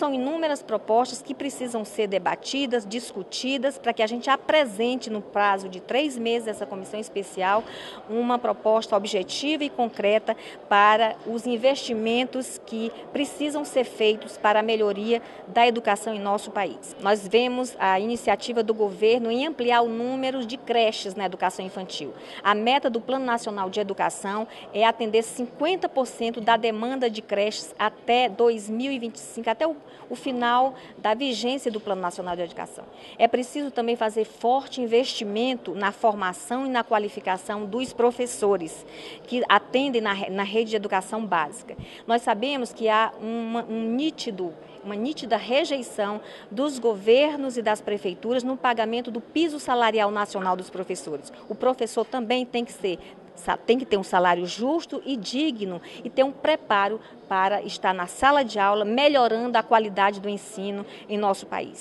são inúmeras propostas que precisam ser debatidas, discutidas, para que a gente apresente no prazo de três meses essa comissão especial uma proposta objetiva e concreta para os investimentos que precisam ser feitos para a melhoria da educação em nosso país. Nós vemos a iniciativa do governo em ampliar o número de creches na educação infantil. A meta do Plano Nacional de Educação é atender 50% da demanda de creches até 2025, até o, o final da vigência do Plano Nacional de Educação. É preciso também fazer forte investimento na formação e na qualificação dos professores que atendem na, na rede de educação básica. Nós sabemos que há uma, um nítido uma nítida rejeição dos governos e das prefeituras no pagamento do piso salarial nacional dos professores. O professor também tem que ser tem que ter um salário justo e digno e ter um preparo para estar na sala de aula, melhorando a qualidade do ensino em nosso país.